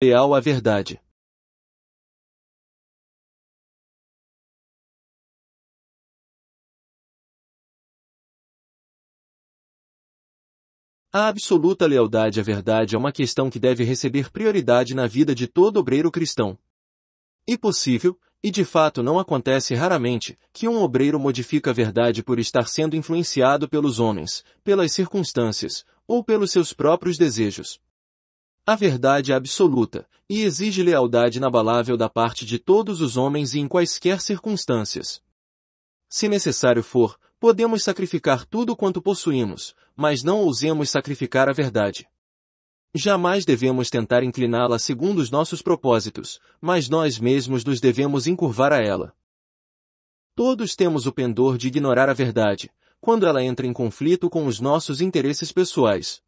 leal à verdade. A absoluta lealdade à verdade é uma questão que deve receber prioridade na vida de todo obreiro cristão. E possível, e de fato não acontece raramente, que um obreiro modifica a verdade por estar sendo influenciado pelos homens, pelas circunstâncias, ou pelos seus próprios desejos. A verdade absoluta, e exige lealdade inabalável da parte de todos os homens e em quaisquer circunstâncias. Se necessário for, podemos sacrificar tudo quanto possuímos, mas não ousemos sacrificar a verdade. Jamais devemos tentar incliná-la segundo os nossos propósitos, mas nós mesmos nos devemos encurvar a ela. Todos temos o pendor de ignorar a verdade, quando ela entra em conflito com os nossos interesses pessoais.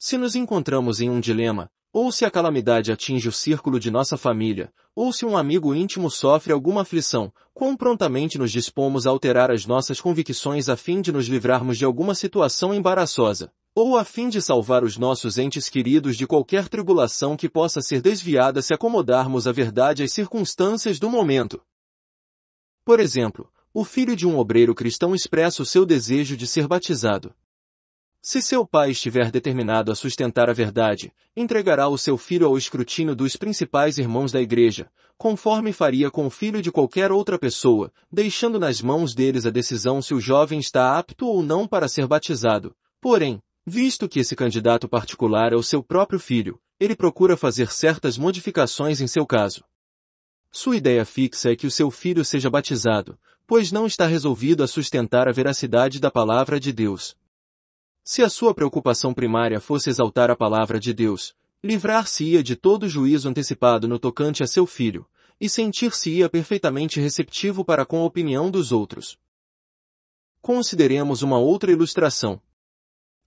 Se nos encontramos em um dilema, ou se a calamidade atinge o círculo de nossa família, ou se um amigo íntimo sofre alguma aflição, quão prontamente nos dispomos a alterar as nossas convicções a fim de nos livrarmos de alguma situação embaraçosa, ou a fim de salvar os nossos entes queridos de qualquer tribulação que possa ser desviada se acomodarmos a verdade às circunstâncias do momento. Por exemplo, o filho de um obreiro cristão expressa o seu desejo de ser batizado. Se seu pai estiver determinado a sustentar a verdade, entregará o seu filho ao escrutínio dos principais irmãos da igreja, conforme faria com o filho de qualquer outra pessoa, deixando nas mãos deles a decisão se o jovem está apto ou não para ser batizado. Porém, Visto que esse candidato particular é o seu próprio filho, ele procura fazer certas modificações em seu caso. Sua ideia fixa é que o seu filho seja batizado, pois não está resolvido a sustentar a veracidade da palavra de Deus. Se a sua preocupação primária fosse exaltar a palavra de Deus, livrar-se-ia de todo juízo antecipado no tocante a seu filho, e sentir-se-ia perfeitamente receptivo para com a opinião dos outros. Consideremos uma outra ilustração.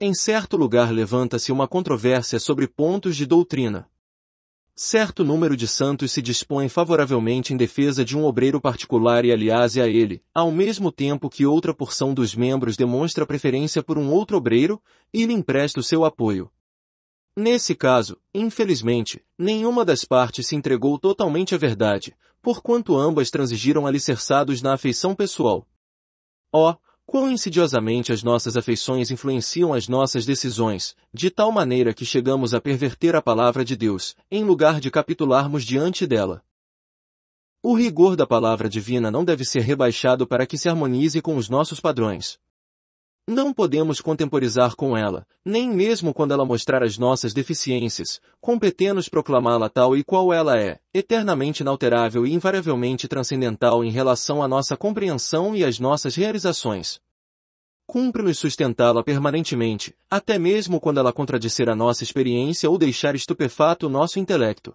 Em certo lugar levanta-se uma controvérsia sobre pontos de doutrina. Certo número de santos se dispõem favoravelmente em defesa de um obreiro particular e aliás a ele, ao mesmo tempo que outra porção dos membros demonstra preferência por um outro obreiro, e lhe empresta o seu apoio. Nesse caso, infelizmente, nenhuma das partes se entregou totalmente à verdade, porquanto ambas transigiram alicerçados na afeição pessoal. Ó, oh, Quão insidiosamente as nossas afeições influenciam as nossas decisões, de tal maneira que chegamos a perverter a palavra de Deus, em lugar de capitularmos diante dela. O rigor da palavra divina não deve ser rebaixado para que se harmonize com os nossos padrões. Não podemos contemporizar com ela, nem mesmo quando ela mostrar as nossas deficiências, competendo-nos proclamá-la tal e qual ela é, eternamente inalterável e invariavelmente transcendental em relação à nossa compreensão e às nossas realizações. Cumpre-nos sustentá-la permanentemente, até mesmo quando ela contradizer a nossa experiência ou deixar estupefato o nosso intelecto.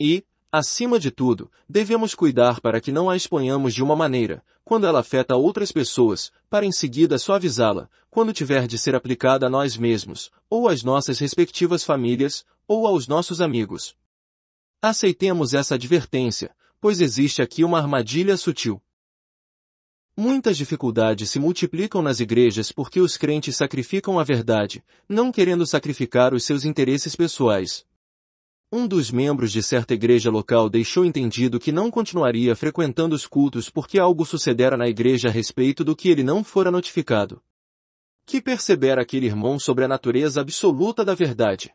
E, Acima de tudo, devemos cuidar para que não a exponhamos de uma maneira, quando ela afeta outras pessoas, para em seguida suavizá-la, quando tiver de ser aplicada a nós mesmos, ou às nossas respectivas famílias, ou aos nossos amigos. Aceitemos essa advertência, pois existe aqui uma armadilha sutil. Muitas dificuldades se multiplicam nas igrejas porque os crentes sacrificam a verdade, não querendo sacrificar os seus interesses pessoais. Um dos membros de certa igreja local deixou entendido que não continuaria frequentando os cultos porque algo sucedera na igreja a respeito do que ele não fora notificado. Que percebera aquele irmão sobre a natureza absoluta da verdade.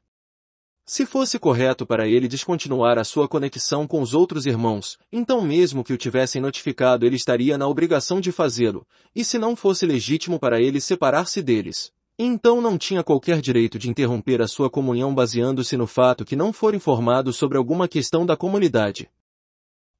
Se fosse correto para ele descontinuar a sua conexão com os outros irmãos, então mesmo que o tivessem notificado ele estaria na obrigação de fazê-lo, e se não fosse legítimo para ele separar-se deles, então não tinha qualquer direito de interromper a sua comunhão baseando-se no fato que não for informado sobre alguma questão da comunidade.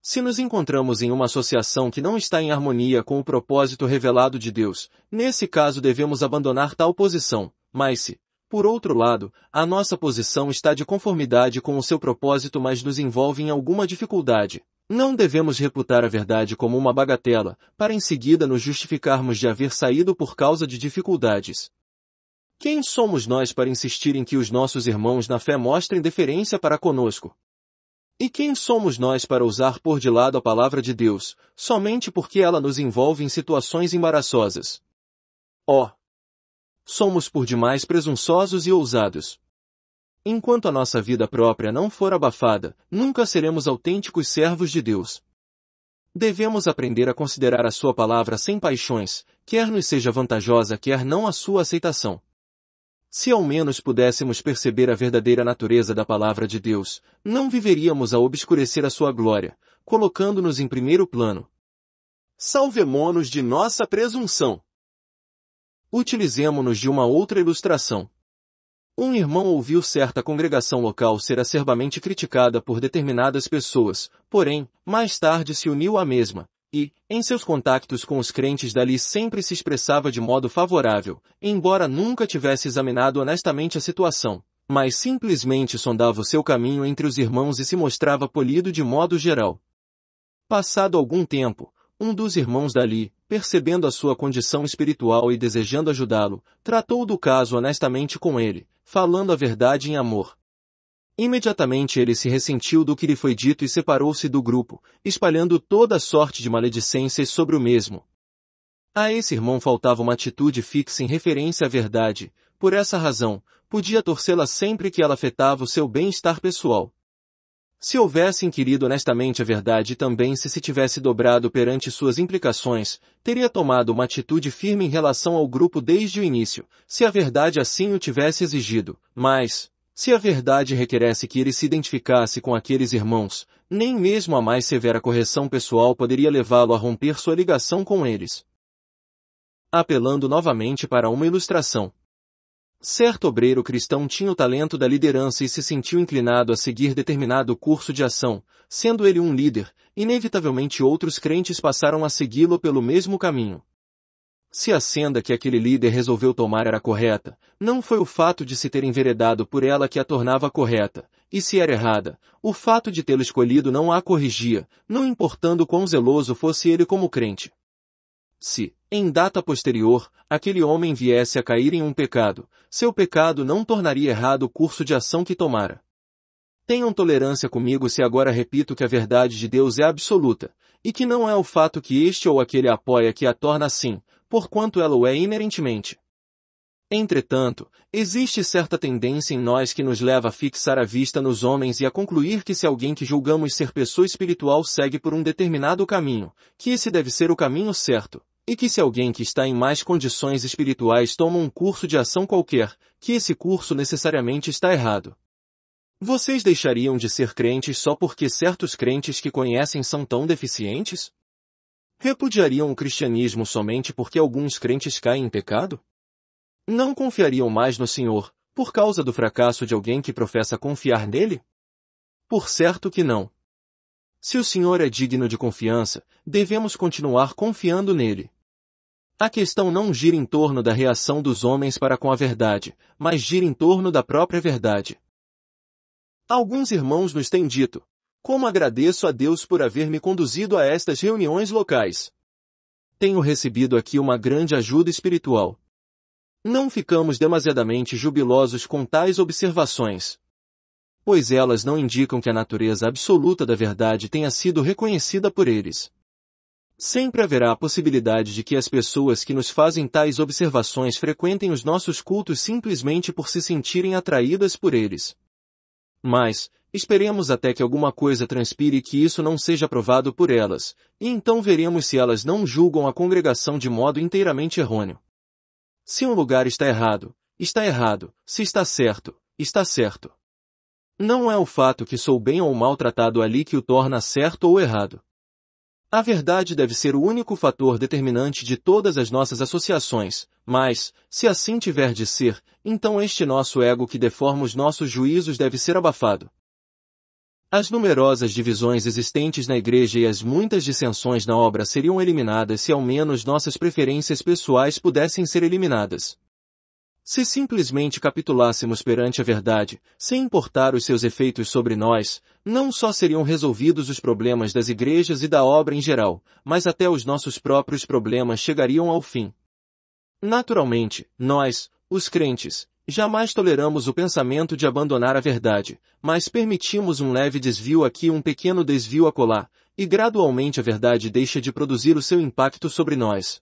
Se nos encontramos em uma associação que não está em harmonia com o propósito revelado de Deus, nesse caso devemos abandonar tal posição, mas se, por outro lado, a nossa posição está de conformidade com o seu propósito mas nos envolve em alguma dificuldade, não devemos reputar a verdade como uma bagatela, para em seguida nos justificarmos de haver saído por causa de dificuldades. Quem somos nós para insistir em que os nossos irmãos na fé mostrem deferência para conosco? E quem somos nós para usar por de lado a palavra de Deus, somente porque ela nos envolve em situações embaraçosas? Ó! Oh, somos por demais presunçosos e ousados. Enquanto a nossa vida própria não for abafada, nunca seremos autênticos servos de Deus. Devemos aprender a considerar a sua palavra sem paixões, quer nos seja vantajosa quer não a sua aceitação. Se ao menos pudéssemos perceber a verdadeira natureza da palavra de Deus, não viveríamos a obscurecer a sua glória, colocando-nos em primeiro plano. Salvemo-nos de nossa presunção. Utilizemo-nos de uma outra ilustração. Um irmão ouviu certa congregação local ser acerbamente criticada por determinadas pessoas, porém, mais tarde se uniu à mesma, e, em seus contactos com os crentes dali sempre se expressava de modo favorável, embora nunca tivesse examinado honestamente a situação, mas simplesmente sondava o seu caminho entre os irmãos e se mostrava polido de modo geral. Passado algum tempo, um dos irmãos dali, percebendo a sua condição espiritual e desejando ajudá-lo, tratou do caso honestamente com ele, falando a verdade em amor. Imediatamente ele se ressentiu do que lhe foi dito e separou-se do grupo, espalhando toda sorte de maledicências sobre o mesmo. A esse irmão faltava uma atitude fixa em referência à verdade, por essa razão, podia torcê-la sempre que ela afetava o seu bem-estar pessoal. Se houvesse inquirido honestamente a verdade e também se se tivesse dobrado perante suas implicações, teria tomado uma atitude firme em relação ao grupo desde o início, se a verdade assim o tivesse exigido, mas, se a verdade requeresse que ele se identificasse com aqueles irmãos, nem mesmo a mais severa correção pessoal poderia levá-lo a romper sua ligação com eles. Apelando novamente para uma ilustração, Certo obreiro cristão tinha o talento da liderança e se sentiu inclinado a seguir determinado curso de ação, sendo ele um líder, inevitavelmente outros crentes passaram a segui-lo pelo mesmo caminho. Se a senda que aquele líder resolveu tomar era correta, não foi o fato de se ter enveredado por ela que a tornava correta, e se era errada, o fato de tê-lo escolhido não a corrigia, não importando quão zeloso fosse ele como crente. Se, em data posterior, aquele homem viesse a cair em um pecado, seu pecado não tornaria errado o curso de ação que tomara. Tenham tolerância comigo se agora repito que a verdade de Deus é absoluta, e que não é o fato que este ou aquele apoia que a torna assim, porquanto ela o é inerentemente. Entretanto, existe certa tendência em nós que nos leva a fixar a vista nos homens e a concluir que se alguém que julgamos ser pessoa espiritual segue por um determinado caminho, que esse deve ser o caminho certo, e que se alguém que está em mais condições espirituais toma um curso de ação qualquer, que esse curso necessariamente está errado. Vocês deixariam de ser crentes só porque certos crentes que conhecem são tão deficientes? Repudiariam o cristianismo somente porque alguns crentes caem em pecado? Não confiariam mais no Senhor, por causa do fracasso de alguém que professa confiar nele? Por certo que não. Se o Senhor é digno de confiança, devemos continuar confiando nele. A questão não gira em torno da reação dos homens para com a verdade, mas gira em torno da própria verdade. Alguns irmãos nos têm dito, como agradeço a Deus por haver me conduzido a estas reuniões locais. Tenho recebido aqui uma grande ajuda espiritual. Não ficamos demasiadamente jubilosos com tais observações pois elas não indicam que a natureza absoluta da verdade tenha sido reconhecida por eles. Sempre haverá a possibilidade de que as pessoas que nos fazem tais observações frequentem os nossos cultos simplesmente por se sentirem atraídas por eles. Mas, esperemos até que alguma coisa transpire e que isso não seja provado por elas, e então veremos se elas não julgam a congregação de modo inteiramente errôneo. Se um lugar está errado, está errado, se está certo, está certo. Não é o fato que sou bem ou mal tratado ali que o torna certo ou errado. A verdade deve ser o único fator determinante de todas as nossas associações, mas, se assim tiver de ser, então este nosso ego que deforma os nossos juízos deve ser abafado. As numerosas divisões existentes na igreja e as muitas dissensões na obra seriam eliminadas se ao menos nossas preferências pessoais pudessem ser eliminadas. Se simplesmente capitulássemos perante a verdade, sem importar os seus efeitos sobre nós, não só seriam resolvidos os problemas das igrejas e da obra em geral, mas até os nossos próprios problemas chegariam ao fim. Naturalmente, nós, os crentes, jamais toleramos o pensamento de abandonar a verdade, mas permitimos um leve desvio aqui um pequeno desvio acolá, e gradualmente a verdade deixa de produzir o seu impacto sobre nós.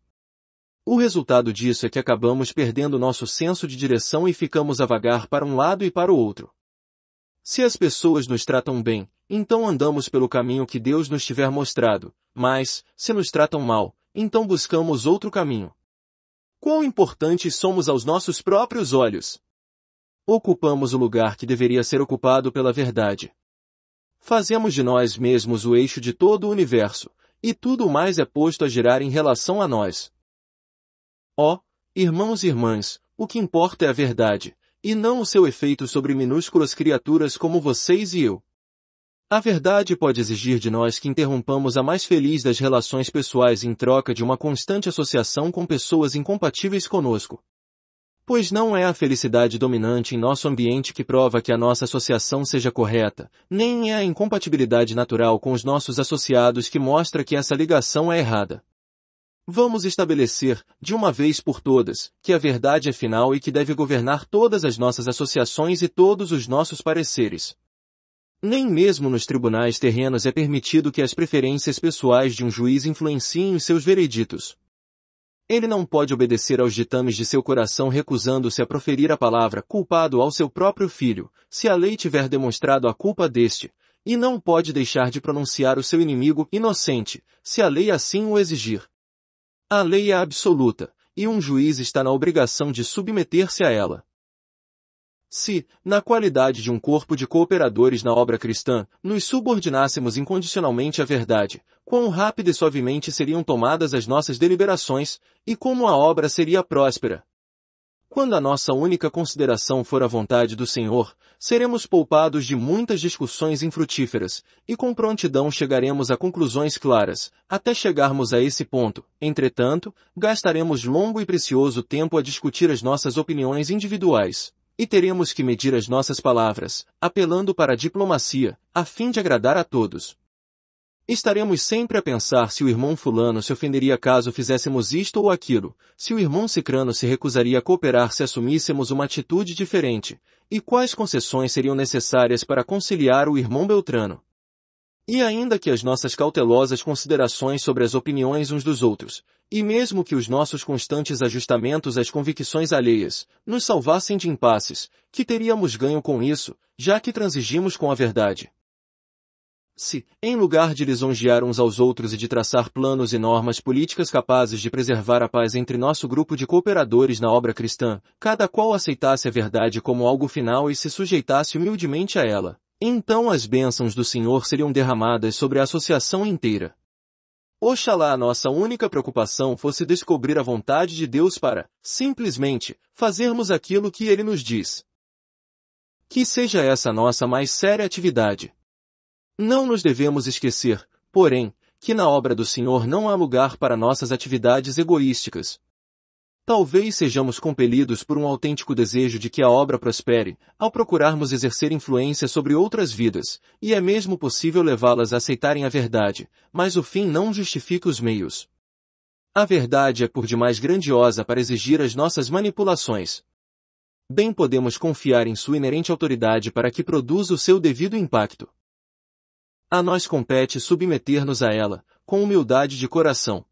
O resultado disso é que acabamos perdendo nosso senso de direção e ficamos a vagar para um lado e para o outro. Se as pessoas nos tratam bem, então andamos pelo caminho que Deus nos tiver mostrado, mas, se nos tratam mal, então buscamos outro caminho. Quão importantes somos aos nossos próprios olhos! Ocupamos o lugar que deveria ser ocupado pela verdade. Fazemos de nós mesmos o eixo de todo o universo, e tudo mais é posto a girar em relação a nós. Ó, oh, irmãos e irmãs, o que importa é a verdade, e não o seu efeito sobre minúsculas criaturas como vocês e eu. A verdade pode exigir de nós que interrompamos a mais feliz das relações pessoais em troca de uma constante associação com pessoas incompatíveis conosco. Pois não é a felicidade dominante em nosso ambiente que prova que a nossa associação seja correta, nem é a incompatibilidade natural com os nossos associados que mostra que essa ligação é errada. Vamos estabelecer, de uma vez por todas, que a verdade é final e que deve governar todas as nossas associações e todos os nossos pareceres. Nem mesmo nos tribunais terrenos é permitido que as preferências pessoais de um juiz influenciem seus vereditos. Ele não pode obedecer aos ditames de seu coração recusando-se a proferir a palavra culpado ao seu próprio filho, se a lei tiver demonstrado a culpa deste, e não pode deixar de pronunciar o seu inimigo inocente, se a lei assim o exigir. A lei é absoluta, e um juiz está na obrigação de submeter-se a ela. Se, na qualidade de um corpo de cooperadores na obra cristã, nos subordinássemos incondicionalmente à verdade, quão rápido e suavemente seriam tomadas as nossas deliberações, e como a obra seria próspera. Quando a nossa única consideração for a vontade do Senhor, seremos poupados de muitas discussões infrutíferas, e com prontidão chegaremos a conclusões claras, até chegarmos a esse ponto. Entretanto, gastaremos longo e precioso tempo a discutir as nossas opiniões individuais, e teremos que medir as nossas palavras, apelando para a diplomacia, a fim de agradar a todos. Estaremos sempre a pensar se o irmão fulano se ofenderia caso fizéssemos isto ou aquilo, se o irmão cicrano se recusaria a cooperar se assumíssemos uma atitude diferente, e quais concessões seriam necessárias para conciliar o irmão Beltrano. E ainda que as nossas cautelosas considerações sobre as opiniões uns dos outros, e mesmo que os nossos constantes ajustamentos às convicções alheias, nos salvassem de impasses, que teríamos ganho com isso, já que transigimos com a verdade. Se, em lugar de lisonjear uns aos outros e de traçar planos e normas políticas capazes de preservar a paz entre nosso grupo de cooperadores na obra cristã, cada qual aceitasse a verdade como algo final e se sujeitasse humildemente a ela, então as bênçãos do Senhor seriam derramadas sobre a associação inteira. Oxalá a nossa única preocupação fosse descobrir a vontade de Deus para, simplesmente, fazermos aquilo que Ele nos diz. Que seja essa nossa mais séria atividade. Não nos devemos esquecer, porém, que na obra do Senhor não há lugar para nossas atividades egoísticas, Talvez sejamos compelidos por um autêntico desejo de que a obra prospere, ao procurarmos exercer influência sobre outras vidas, e é mesmo possível levá-las a aceitarem a verdade, mas o fim não justifica os meios. A verdade é por demais grandiosa para exigir as nossas manipulações. Bem podemos confiar em sua inerente autoridade para que produza o seu devido impacto. A nós compete submeter-nos a ela, com humildade de coração,